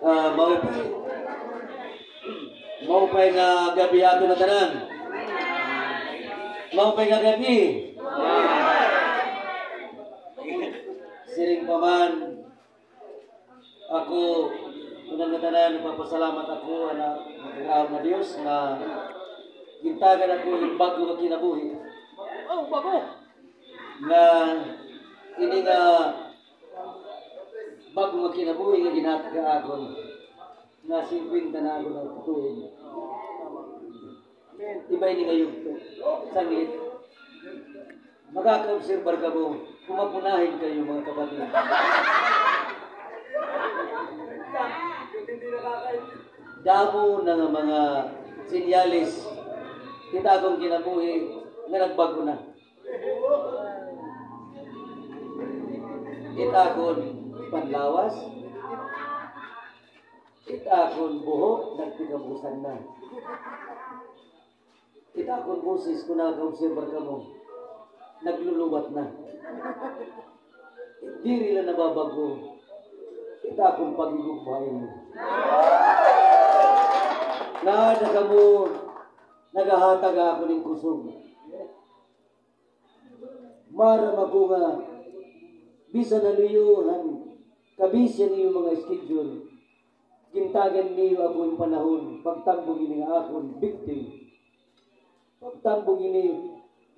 Ah, maupay. Maupay nga gabi ato na tanan. Maupay nga gabi. Siring pa man, ako, unang nga tanan, nagpapasalamat ako, anak, ng na Diyos, na gintagan ako yung bago nga kinabuhi. Oh, bago. na ini nga bago nga kinabuhi nga akon na 50 na ako na tutuin. Iba ini nga yugto. Sanglit. Makaka-observar ka mo, kumapunahin kayo mga kapatid. Damo nga mga sinyalis, kita akong kinabuhi nga nagbago na. Itakon panlawas. Itakon buhok, nagtigabusan na. Itakon boses kung nakaka-observer ka mo, nagluluwat na. Di nila nababago. Itakon pagigugbahin mo. Nada ka mo, nagahatag ako ng kusog. Mara ako nga, bisa na luyuhan, kabisya niyo mga schedule, gintagan niyo ako yung panahon, pagtambong ini nga akon, victim. Pagtambong ini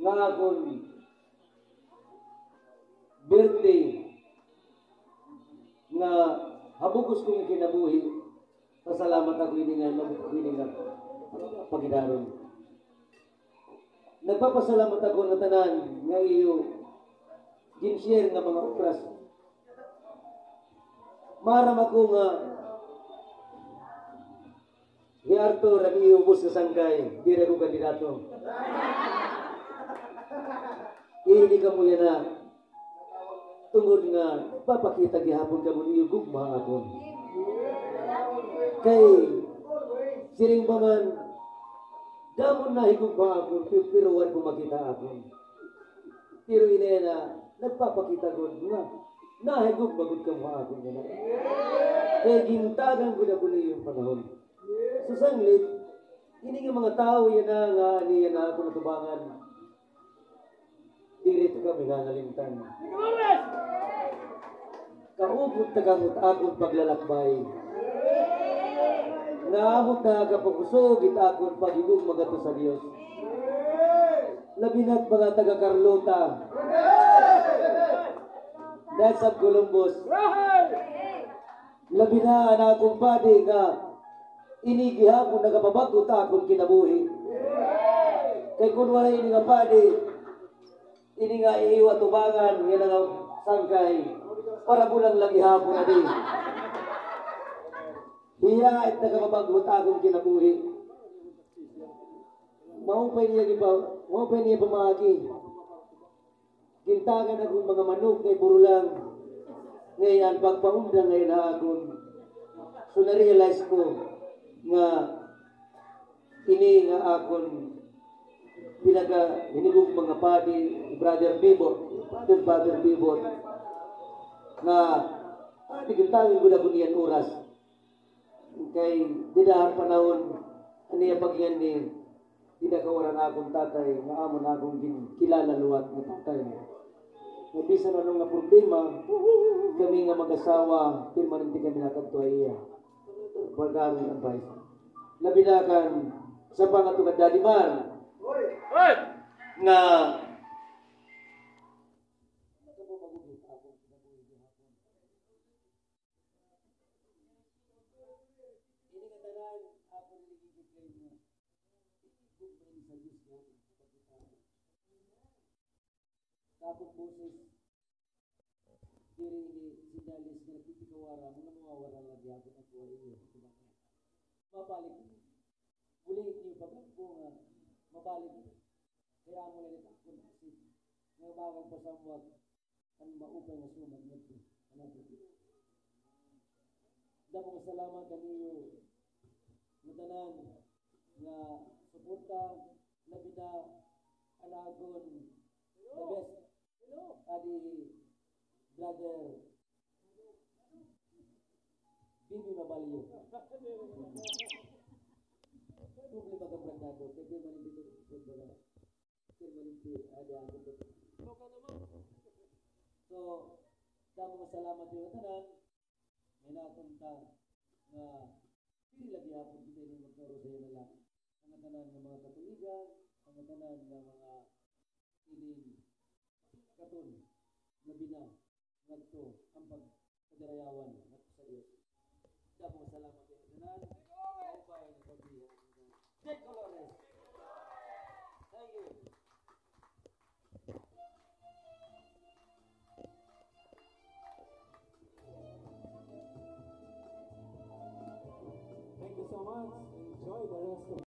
nga akon, birthday, nga habugos kong kinabuhi, pasalamat ako ini nga, ini nga, pagidaron. Nagpapasalamat ako na tanan nga iyo ginshare nga mga obras. Maram ako nga Ni Arthur ang iubos sa sanggay, di ko kandidato. Hindi ka mo yan na tungod nga papakita gihapon ka mo niyo gugma ako. Kay siring pa man damon na higugma ako pero wala ko makita ako. Pero ina na nagpapakita ko nga nahigog bagod ka mo ako nga. Kaya gintagan ko na ko yung panahon. So sanglit, ini nga mga tao yan na nga niya na ako natubangan. Dirito kami nga ngalimtan. Kaupot tagamot akong paglalakbay. Naamot na kapakusog it akong pagigong magato sa Diyos. Labi na't mga taga Carlota. Dahil sa Columbus. Labi na na akong padi nga inigiha ko nagapabago ta akong kinabuhi. Kay kung wala ini nga padi, ini nga iiwa tubangan, nga nga sangkay, para bulang lagi hapon na din. Hiya at nagapabago ta akong kinabuhi. Maupay niya gipa, maupay niya pamagi. Gintagan akong mga manok kay burulang. Ngayon, pagpaunda ngayon na akong. So na-realize ko nga ini nga akon pinaga hinigog mga padi brother Bibot, brother brother Bibot nga ah, digintangin ko na ko niyan oras kay dinahan panahon aniya pagyan ni dinakawaran akong tatay nga amon akong kilala luwat nga tatay nga bisan anong nga problema kami nga mag-asawa permanente kami nakadtuwa iya pagkaroon ng advice labi na kan sa pangatungad dalimar Hoy! nga Tapos boses, diri ni sindalis nga nagpipikawara, mga mawawara lagi ako na kuha iyo. Mabalik. Ulit niyo pagkakbo nga, mabalik. Kaya mo lang ako na kasi nga bawang pasamwag ang maupay na sumag nito. Ano po? Damo salamat kaniyo nga tanan nga suporta na alagon the best adi brother Bibi mabalyo. Problema ka brandado, kaya kaya manindito kumbaga. Kaya manindito, ada ang kumbaga. So, damo nga salamat yung tanan. May natunta nga pili lagi hapon kita ni magkaroon sa iyo lang. Ang tanan ng mga katuligan, ang tanan ng mga ining katon labi na nagto ang pagkadarayawan nagto sa Dios. Damo nga salamat yung tanan. Kaubay na pagbihan. Jack Colores. Thank you. Thank you so much. Enjoy the rest of